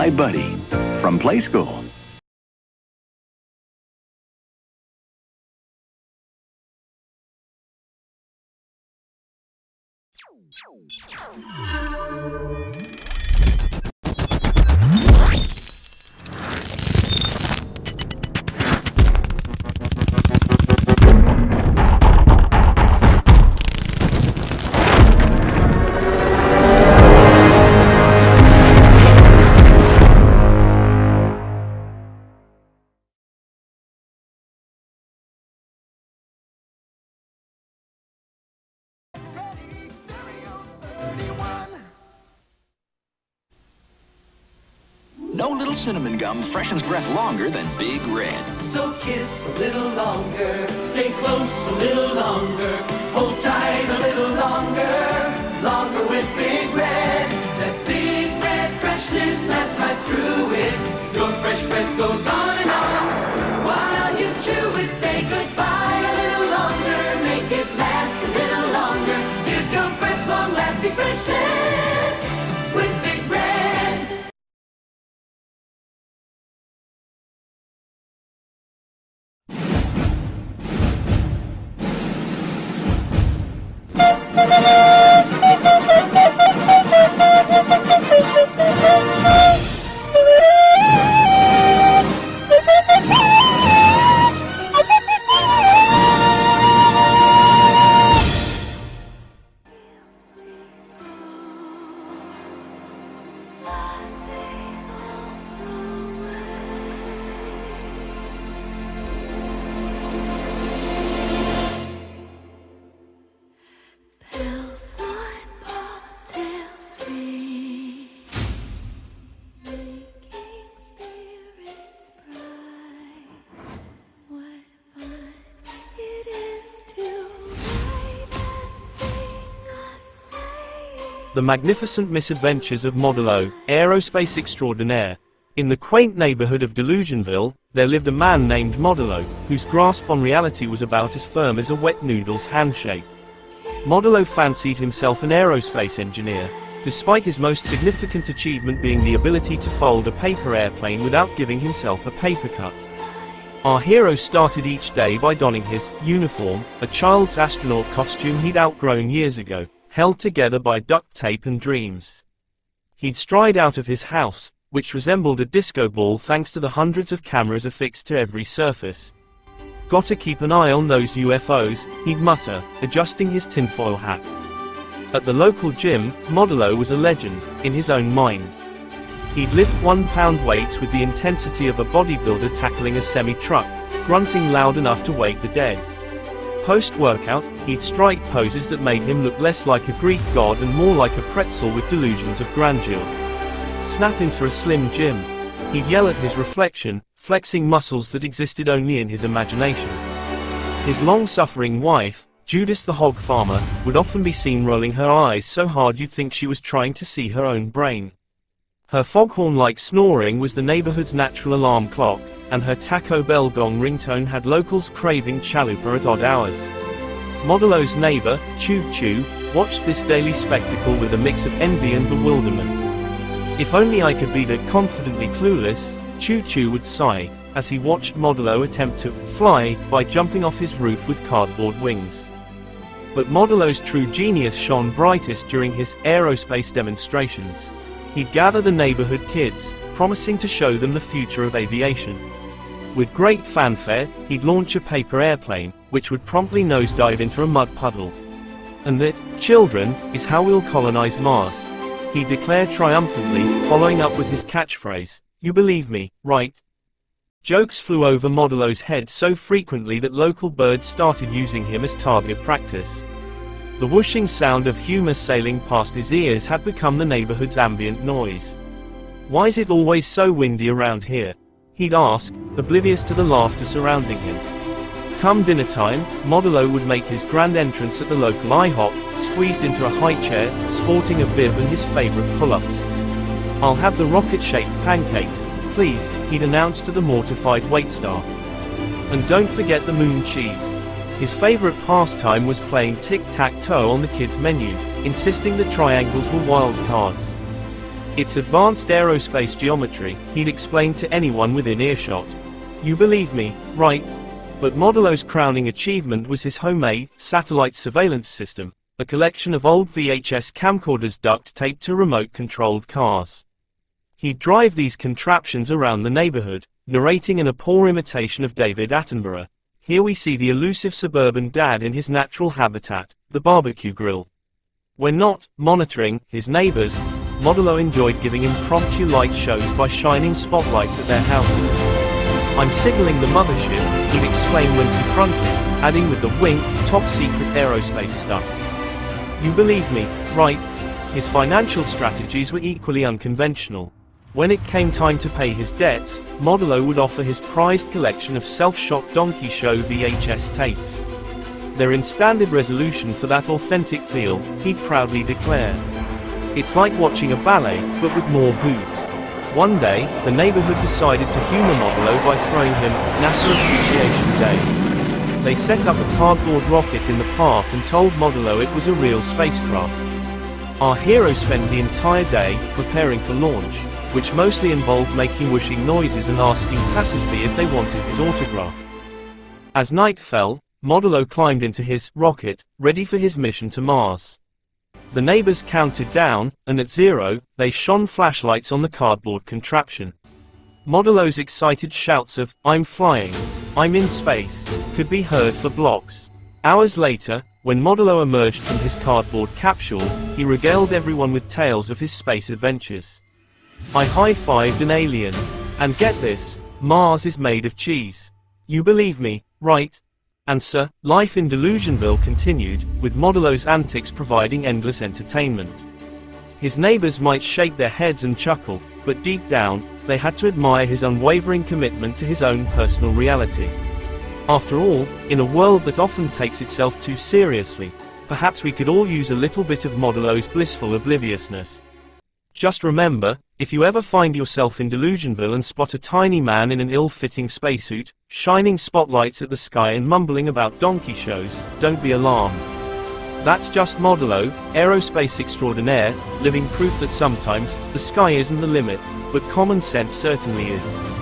My Buddy from Play School. Little cinnamon gum freshens breath longer than Big Red. So kiss a little longer, stay close a little longer, hold tight a little longer, longer with Big Red. That Big Red freshness lasts right through it. Your fresh breath goes on and on. While you chew it, say goodbye a little longer, make it last a little longer. Give your breath long-lasting freshness The Magnificent Misadventures of Modelo, Aerospace Extraordinaire. In the quaint neighborhood of Delusionville, there lived a man named Modelo, whose grasp on reality was about as firm as a wet noodle's handshake. Modelo fancied himself an aerospace engineer, despite his most significant achievement being the ability to fold a paper airplane without giving himself a paper cut. Our hero started each day by donning his uniform, a child's astronaut costume he'd outgrown years ago, held together by duct tape and dreams. He'd stride out of his house, which resembled a disco ball thanks to the hundreds of cameras affixed to every surface. Gotta keep an eye on those UFOs, he'd mutter, adjusting his tinfoil hat. At the local gym, Modelo was a legend, in his own mind. He'd lift one pound weights with the intensity of a bodybuilder tackling a semi-truck, grunting loud enough to wake the dead. Post-workout, he'd strike poses that made him look less like a Greek god and more like a pretzel with delusions of grandeur. Snap into a slim Jim. He'd yell at his reflection, flexing muscles that existed only in his imagination. His long-suffering wife, Judas the hog farmer, would often be seen rolling her eyes so hard you'd think she was trying to see her own brain. Her foghorn-like snoring was the neighborhood's natural alarm clock, and her Taco Bell gong ringtone had locals craving chalupa at odd hours. Modelo's neighbor, Choo Choo, watched this daily spectacle with a mix of envy and bewilderment. If only I could be that confidently clueless, Choo Choo would sigh, as he watched Modelo attempt to fly by jumping off his roof with cardboard wings. But Modelo's true genius shone brightest during his aerospace demonstrations. He'd gather the neighborhood kids, promising to show them the future of aviation. With great fanfare, he'd launch a paper airplane, which would promptly nosedive into a mud puddle. And that, children, is how we'll colonize Mars. He declared triumphantly, following up with his catchphrase, You believe me, right? Jokes flew over Modelo's head so frequently that local birds started using him as target practice. The whooshing sound of humor sailing past his ears had become the neighborhood's ambient noise. Why is it always so windy around here? He'd ask, oblivious to the laughter surrounding him. Come dinner time, Modelo would make his grand entrance at the local IHOP, squeezed into a high chair, sporting a bib and his favorite pull-ups. I'll have the rocket-shaped pancakes, please, he'd announce to the mortified waitstaff. And don't forget the moon cheese. His favorite pastime was playing tic-tac-toe on the kids' menu, insisting the triangles were wild cards. It's advanced aerospace geometry, he'd explain to anyone within earshot. You believe me, right? But Modelo's crowning achievement was his homemade, satellite surveillance system, a collection of old VHS camcorders duct taped to remote-controlled cars. He'd drive these contraptions around the neighborhood, narrating in a poor imitation of David Attenborough. Here we see the elusive suburban dad in his natural habitat, the barbecue grill. When not monitoring his neighbors, Modelo enjoyed giving impromptu light shows by shining spotlights at their houses. I'm signaling the mothership, he'd explain when confronted, adding with the wink, top secret aerospace stuff. You believe me, right? His financial strategies were equally unconventional. When it came time to pay his debts, Modelo would offer his prized collection of self-shot donkey show VHS tapes. They're in standard resolution for that authentic feel, he'd proudly declare. It's like watching a ballet, but with more boobs. One day, the neighborhood decided to humor Modelo by throwing him NASA Appreciation Day. They set up a cardboard rocket in the park and told Modelo it was a real spacecraft. Our hero spent the entire day preparing for launch, which mostly involved making whooshing noises and asking passersby if they wanted his autograph. As night fell, Modelo climbed into his rocket, ready for his mission to Mars. The neighbors counted down, and at zero, they shone flashlights on the cardboard contraption. Modelo's excited shouts of, I'm flying, I'm in space, could be heard for blocks. Hours later, when Modelo emerged from his cardboard capsule, he regaled everyone with tales of his space adventures. I high-fived an alien. And get this, Mars is made of cheese. You believe me, right? And sir, life in Delusionville continued, with Modelo's antics providing endless entertainment. His neighbors might shake their heads and chuckle, but deep down, they had to admire his unwavering commitment to his own personal reality. After all, in a world that often takes itself too seriously, perhaps we could all use a little bit of Modelo's blissful obliviousness. Just remember, if you ever find yourself in Delusionville and spot a tiny man in an ill-fitting spacesuit, shining spotlights at the sky and mumbling about donkey shows, don't be alarmed. That's just Modelo, aerospace extraordinaire, living proof that sometimes, the sky isn't the limit, but common sense certainly is.